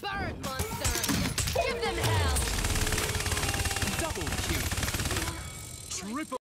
Burn, monster! Give them hell! Double kill. Triple